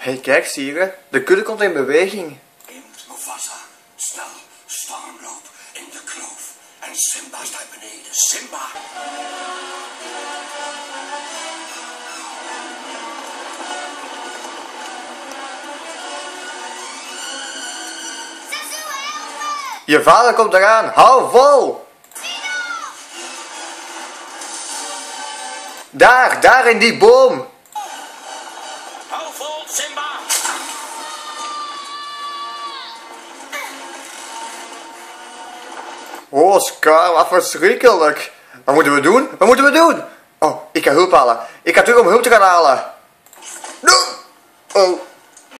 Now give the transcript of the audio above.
Hé, hey, kijk, zie je? De kudde komt in beweging. Eend Mufasa, snel, stormloop in de kloof. En Simba staat beneden. Simba! Je vader komt eraan. Hou vol! Daar, daar in die boom. Simba! Oh, Scar, wat verschrikkelijk. Wat moeten we doen? Wat moeten we doen? Oh, ik ga hulp halen. Ik ga terug om hulp te gaan halen. Oh.